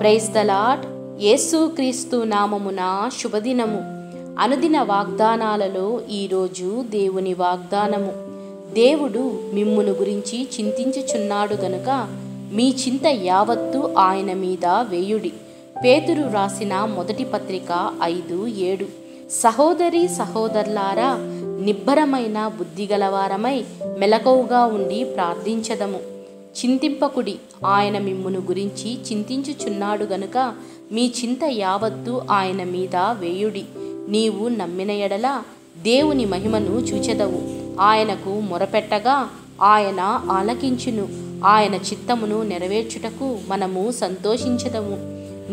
Praise the lot యేసుక్రీస్తు నామమున శుభదినము. అనుదిన వాగ్దానాలలో ఈరోజు దేవుని వాగ్దానము. దేవుడు మిమ్మును గురించి చింతించుచున్నాడు గనుక మీ చింత యావత్తు ఆయన మీద వేయుడి. పేతురు రాసిన మొదటి పత్రిక ఐదు ఏడు. సహోదరి సహోదరులారా నిబ్బరమైన బుద్ధిగలవారమై మెలకువగా ఉండి ప్రార్థించదము. చింతింపకుడి. ఆయన మిమ్మును గురించి చింతించుచున్నాడు గనుక మీ చింత యావత్తు ఆయన మీద వేయుడి. నీవు నమ్మిన ఎడల దేవుని మహిమను చూచెదవు. ఆయనకు మొరపెట్టగా ఆయన ఆలకించును. ఆయన చిత్తమును నెరవేర్చుటకు మనము సంతోషించదము.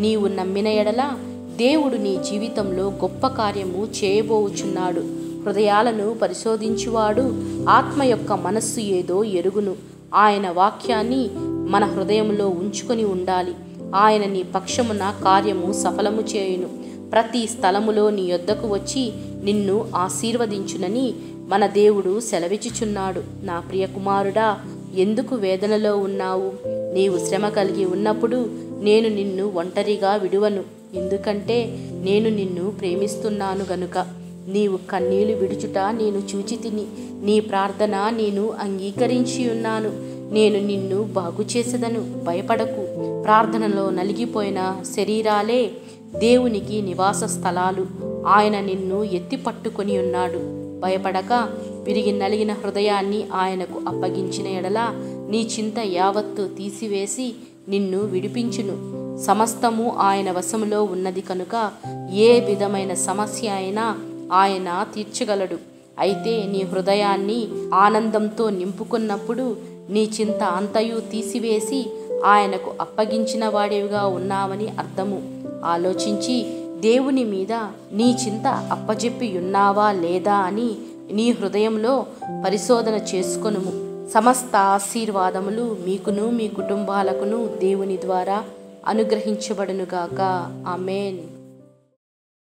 నీవు నమ్మిన ఎడల దేవుడు నీ జీవితంలో గొప్ప కార్యము చేయబోవుచున్నాడు హృదయాలను పరిశోధించువాడు ఆత్మ యొక్క మనస్సు ఏదో ఎరుగును. ఆయన వాక్యాన్ని మన హృదయంలో ఉంచుకొని ఉండాలి. ఆయన నీ పక్షమున కార్యము సఫలము చేయును. ప్రతి స్థలములో నీ యొద్దకు వచ్చి నిన్ను ఆశీర్వదించునని మన దేవుడు సెలవిచ్చుచున్నాడు. నా ప్రియ కుమారుడా ఎందుకు వేదనలో ఉన్నావు? నీవు శ్రమ కలిగి ఉన్నప్పుడు నేను నిన్ను ఒంటరిగా విడువను. ఎందుకంటే నేను నిన్ను ప్రేమిస్తున్నాను గనుక. నీవు కన్నీళ్ళు విడుచుట నేను చూచి తిని నీ ప్రార్థన నేను అంగీకరించి ఉన్నాను. నేను నిన్ను బాగు చేసేదను భయపడకు. ప్రార్థనలో నలిగిపోయిన శరీరాలే దేవునికి నివాస స్థలాలు. ఆయన నిన్ను ఎత్తి పట్టుకొని ఉన్నాడు. భయపడక విరిగి నలిగిన హృదయాన్ని ఆయనకు అప్పగించిన ఎడల నీ చింత యావత్తు తీసివేసి నిన్ను విడిపించును. సమస్తము ఆయన వశములో ఉన్నది కనుక ఏ విధమైన సమస్య అయినా ఆయన తీర్చగలడు. అయితే నీ హృదయాన్ని ఆనందంతో నింపుకున్నప్పుడు నీ చింత అంతయు తీసివేసి ఆయనకు అప్పగించిన వాడివిగా ఉన్నావని అర్థము. ఆలోచించి దేవుని మీద నీ చింత అప్పజెప్పి ఉన్నావా లేదా అని నీ హృదయంలో పరిశోధన చేసుకొనుము. సమస్త ఆశీర్వాదములు మీకును మీ కుటుంబాలకును దేవుని ద్వారా అనుగ్రహించబడునుగాక. ఆమెన్.